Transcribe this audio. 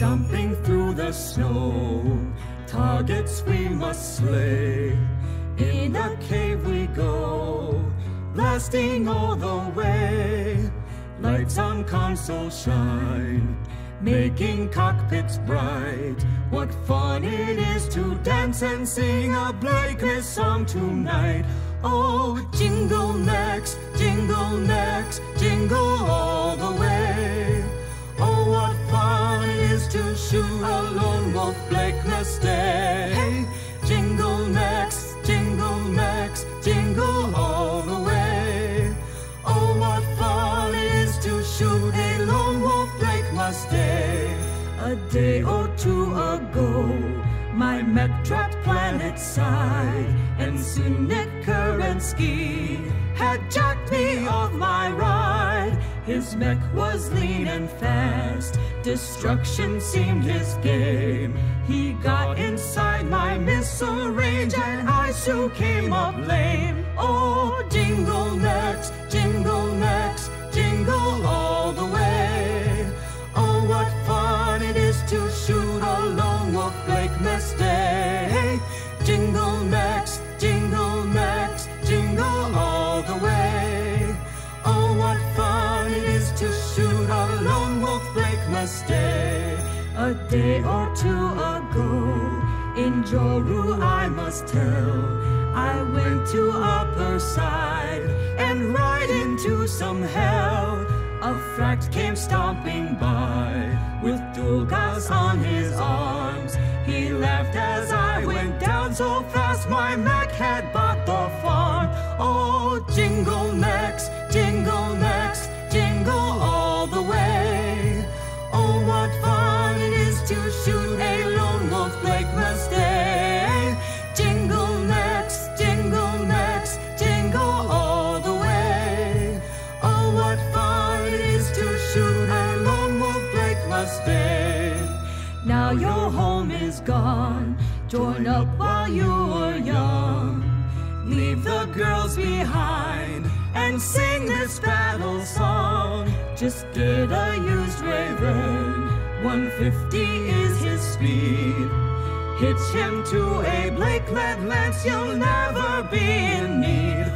Stomping through the snow, targets we must slay. In a cave we go, blasting all the way. Lights on console shine, making cockpits bright. What fun it is to dance and sing a Blakemas song tonight. Oh, jingle mechs, jingle mechs, jingle to a lone wolf Blakemas day. Jingle mechs, jingle mechs, jingle all the way. Oh, what fun it is to shoot a lone wolf Blakemas day. A day or two ago, my dropped planet side, and soon Nick Kerensky had jacked me off my ride. His mech was lean and fast, destruction seemed his game. He got inside my missile range, and I soon came up lame. Oh, Blakemas day. A day or two ago, in Joru, I must tell, I went to upper side and right into some hell. A Phract came stomping by with dual gauss on his arms. He laughed as I went down so fast my mech had bought the farm. Oh, jingle Now your home is gone. Join up while you're young. Leave the girls behind and sing this battle song. Just get a used Raven. 150 is his speed. Hitch him to a Blake led lance, you'll never be in need.